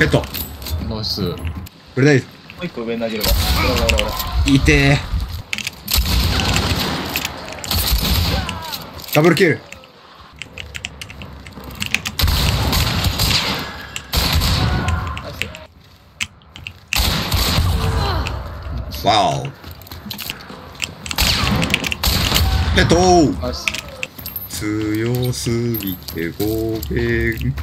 ヘッドナイス。グレネーもう一個上に投げるわ。ほらほらほらいてーダブルキル。わおヘッドナイス。強すぎてごめん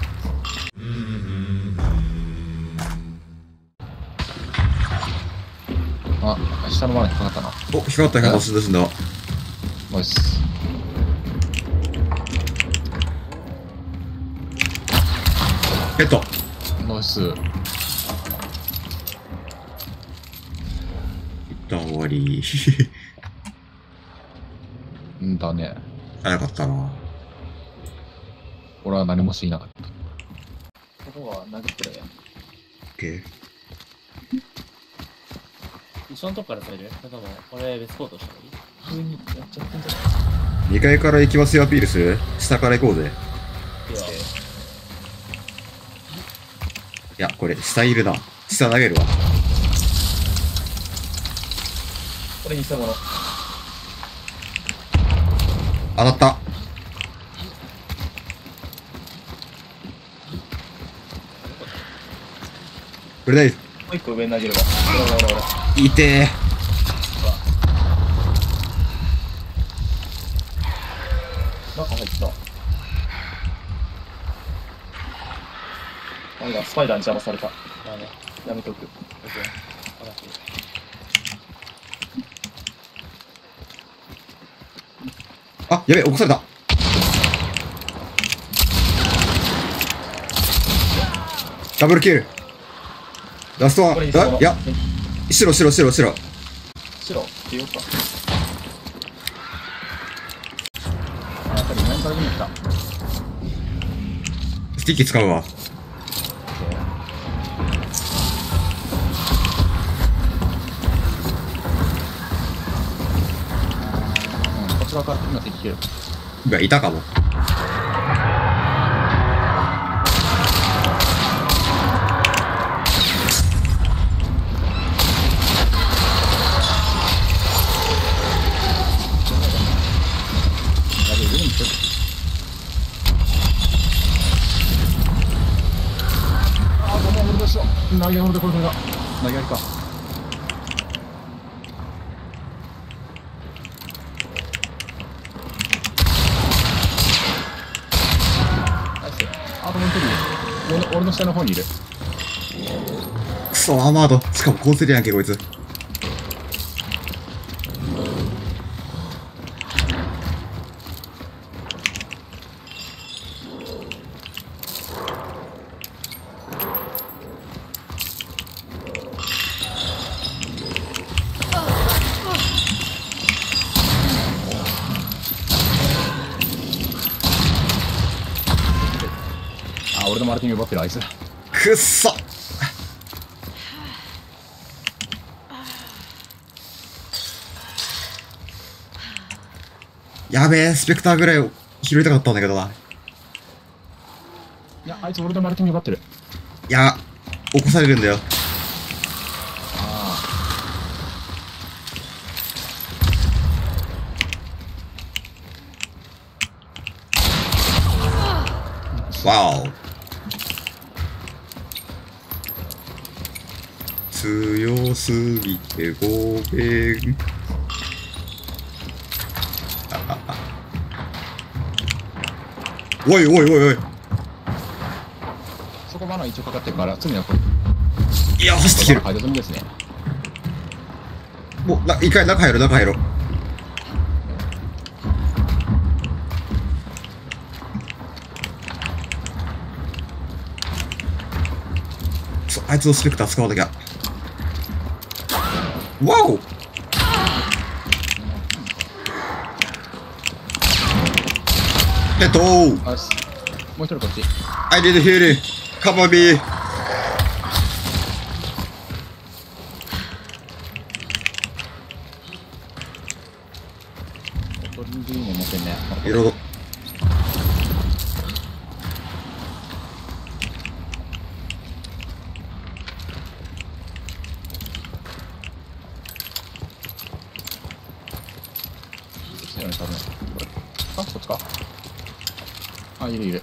あ、下の前にかかったな。お光った光った死んだ死んだナイス。ヘッドナイス。一旦終わり んだね。早かったな俺は何もしていなかった。ここは殴ってるね。オッケー一緒のとこからされる？それとも、俺別コートした方がいい上にやっちゃってんじゃない2階から行きますよアピールする？下から行こうぜ。いやこれ下いるな下投げるわ。これ偽物。当たった。グレネーもう一個上に投げるわ。ほらほらほら。いて中入った。なんだ、スパイダーに邪魔された。やめとく。あやべえ起こされたダブルキルラストワンこれ偽物あいや白白白白白って言おうか。あ、やっぱり何から見に来た。スティッキ使うわうん、こちらから今敵来てる。うわいたかも投げ物でこれこれだ。投げやりか。俺の下の方にいる。クソアーマードしかもコンセリやんけこいつあ、俺のマルティン奪ってるあいつ。くっそ。やべえスペクターぐらい拾いたかったんだけどな。いや、あいつ俺のマルティン奪ってる。いや起こされるんだよ。あわお強すぎてごめんあああおいおいおいおいあ。そこバナー一応かかってるから、罪はこれ。いや走ってきてる配達済みですね。もうな一回中入ろう中入ろうあいつのスペクター使わなきゃわおヘッドあよしもう一人こっち。I need healing cover me トリングリーンも持ってんね。いろいろそっちか。あ、いるいる。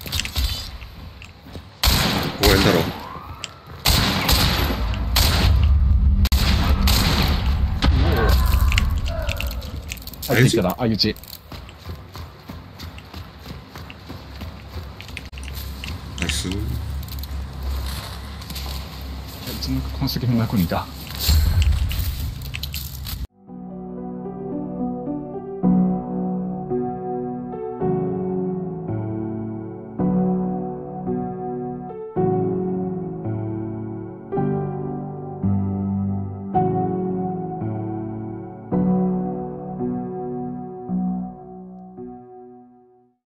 公園だろ。入ってきたな、相打ち。ナイス。うちの痕跡も役にいた。